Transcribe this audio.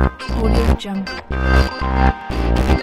Audio Jungle.